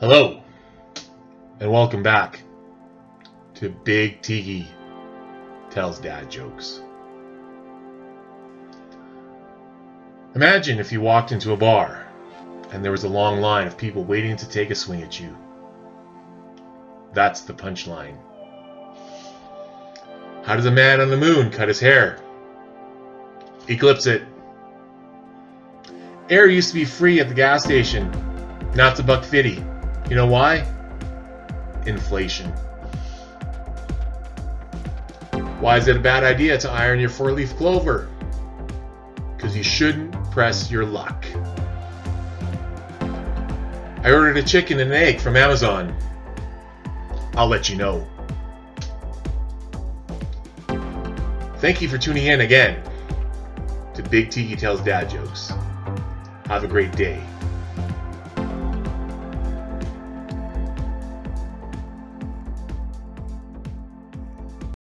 Hello, and welcome back to Big Tiki Tells Dad Jokes. Imagine if you walked into a bar and there was a long line of people waiting to take a swing at you. That's the punchline. How does a man on the moon cut his hair? Eclipse it. Air used to be free at the gas station. Now it's a buck fifty. You know why? Inflation. Why is it a bad idea to iron your four-leaf clover? Because you shouldn't press your luck. I ordered a chicken and an egg from Amazon. I'll let you know. Thank you for tuning in again to Big Tiki Tells Dad Jokes. Have a great day.